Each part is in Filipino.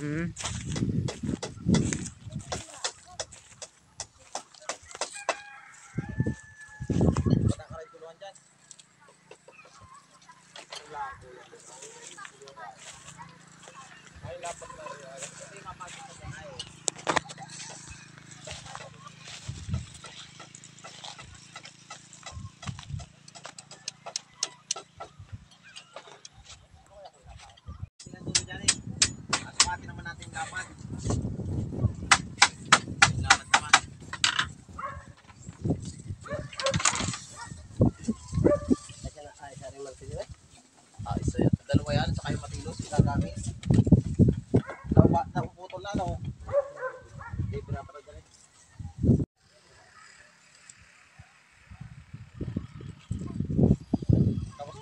Hmm. Ay,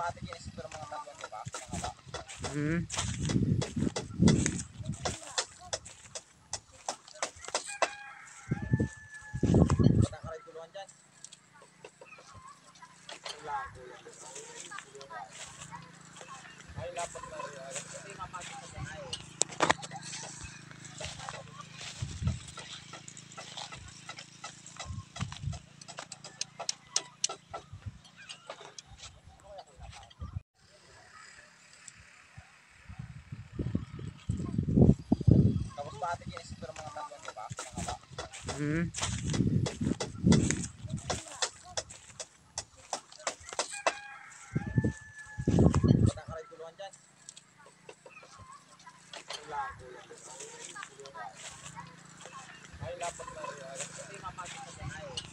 Pa ate kinis ito ng mga tatlo, di ba? Mga ba? Hmm. Patakaray tuluan dyan. Wala ko yan. Ay, lapat na rin. Hindi mapasok na dyan ay. Kinis ito ng mga tatlo, di ba? Mga ba? Hmm. Yan. Ay, lapat na rin. Hindi mapasok na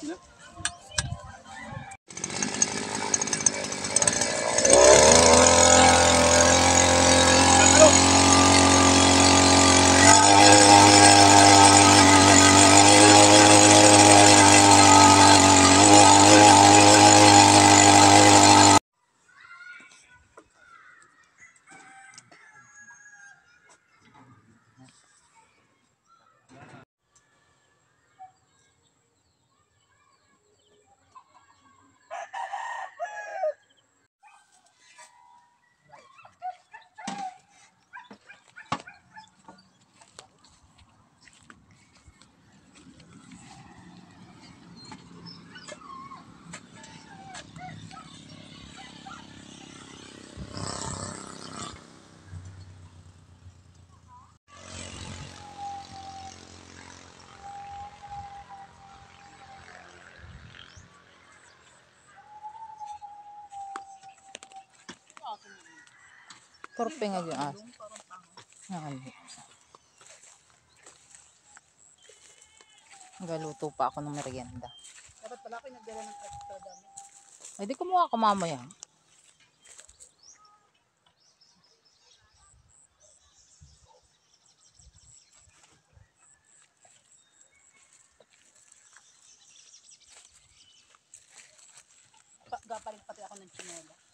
dyan ay. Torpe nga yung aso. Yan. Galuto pa ako ng merienda. Dapat pala ako nagdala ng extra dami. Ay, di kumuha ka mamaya. Pa, gapalit pati ako ng chinela.